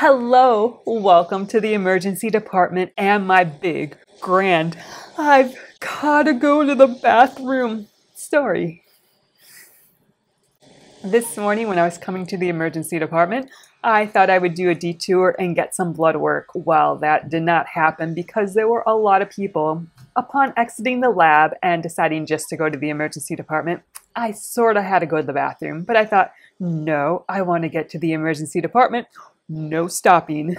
Hello, welcome to the emergency department and my big, grand, I've gotta go to the bathroom story. This morning, when I was coming to the emergency department, I thought I would do a detour and get some blood work. Well, that did not happen because there were a lot of people. Upon exiting the lab and deciding just to go to the emergency department, I sort of had to go to the bathroom, but I thought, no, I want to get to the emergency department. No stopping.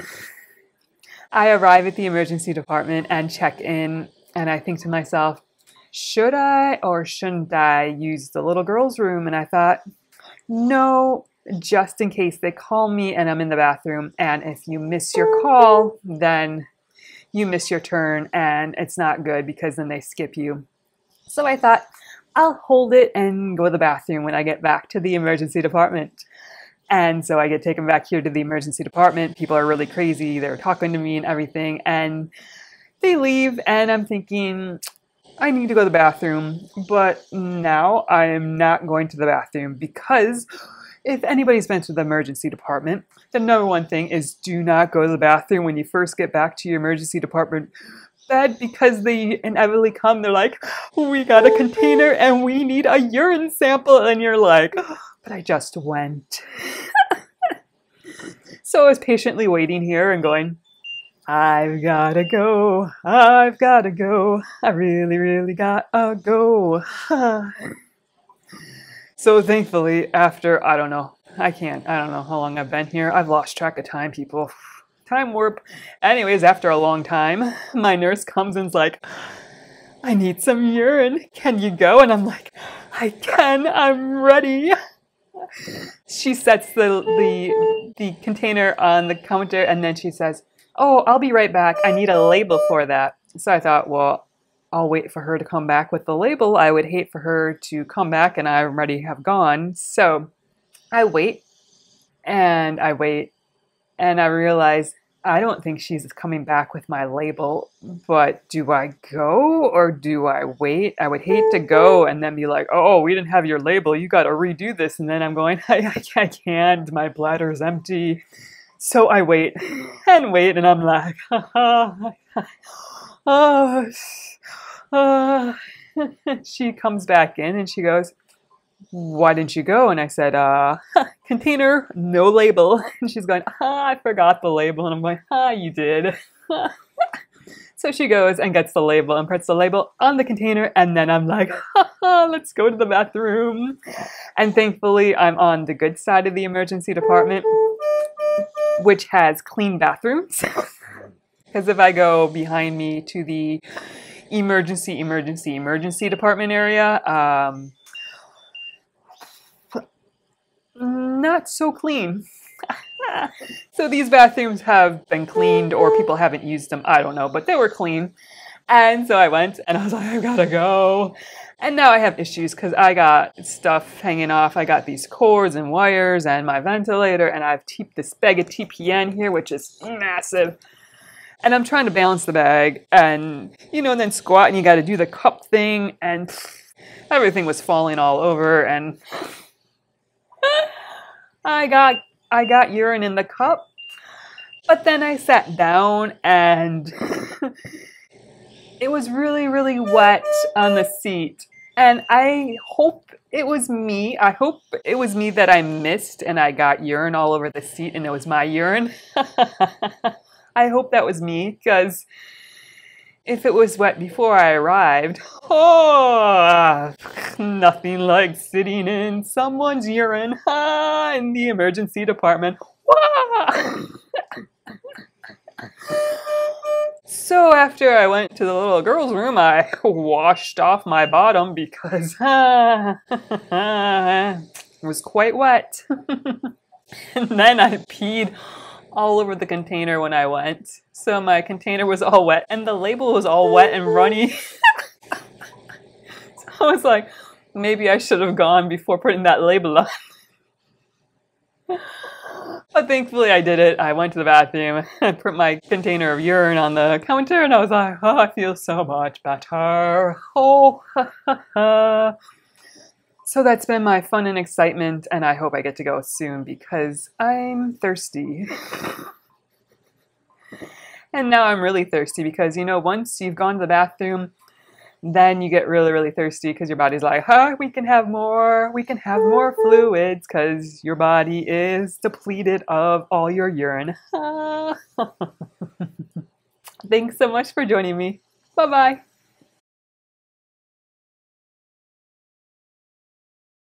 I arrive at the emergency department and check in, and I think to myself, should I or shouldn't I use the little girl's room? And I thought, no, just in case they call me and I'm in the bathroom. And if you miss your call, then you miss your turn and it's not good because then they skip you. So I thought, I'll hold it and go to the bathroom when I get back to the emergency department. And so I get taken back here to the emergency department. People are really crazy. They're talking to me and everything. And they leave, and I'm thinking, I need to go to the bathroom. But now I am not going to the bathroom because if anybody's been to the emergency department, the number one thing is do not go to the bathroom when you first get back to your emergency department bed because they inevitably come. They're like, we got a oh, container and we need a urine sample. And you're like, but I just went. so I was patiently waiting here and going, I've gotta go, I've gotta go, I really, really gotta go. so thankfully, after, I don't know, I can't, I don't know how long I've been here. I've lost track of time, people. Time warp. Anyways, after a long time, my nurse comes and's like, I need some urine. Can you go? And I'm like, I can, I'm ready. She sets the, the, the container on the counter and then she says, oh, I'll be right back. I need a label for that. So I thought, well, I'll wait for her to come back with the label. I would hate for her to come back and I already have gone. So I wait and I wait and I realize I don't think she's coming back with my label, but do I go or do I wait? I would hate to go and then be like, oh, we didn't have your label. You got to redo this. And then I'm going, I, I can't. My bladder's empty. So I wait and wait, and I'm like, oh, oh. she comes back in and she goes, why didn't you go? And I said, uh, container, no label. And she's going, ah, I forgot the label. And I'm like, ah, you did. so she goes and gets the label and puts the label on the container. And then I'm like, let's go to the bathroom. And thankfully, I'm on the good side of the emergency department which has clean bathrooms. Because if I go behind me to the emergency, emergency, emergency department area, um, not so clean. so these bathrooms have been cleaned or people haven't used them. I don't know, but they were clean. And so I went and I was like, I gotta go. And now I have issues because I got stuff hanging off. I got these cords and wires and my ventilator, and I have taped this bag of TPN here, which is massive. And I'm trying to balance the bag, and you know, and then squat, and you got to do the cup thing, and everything was falling all over, and I got I got urine in the cup, but then I sat down and. it was really, really wet on the seat. And I hope it was me. I hope it was me that I missed and I got urine all over the seat and it was my urine. I hope that was me because if it was wet before I arrived, oh, nothing like sitting in someone's urine in the emergency department. So after I went to the little girl's room, I washed off my bottom because it was quite wet. and then I peed all over the container when I went. So my container was all wet and the label was all wet and runny. so I was like, maybe I should have gone before putting that label on. But thankfully I did it. I went to the bathroom, I put my container of urine on the counter, and I was like, oh, I feel so much better. Oh, So that's been my fun and excitement, and I hope I get to go soon because I'm thirsty. And now I'm really thirsty because, you know, once you've gone to the bathroom, then you get really, really thirsty because your body's like, huh, we can have more, we can have more fluids because your body is depleted of all your urine. Thanks so much for joining me. Bye bye.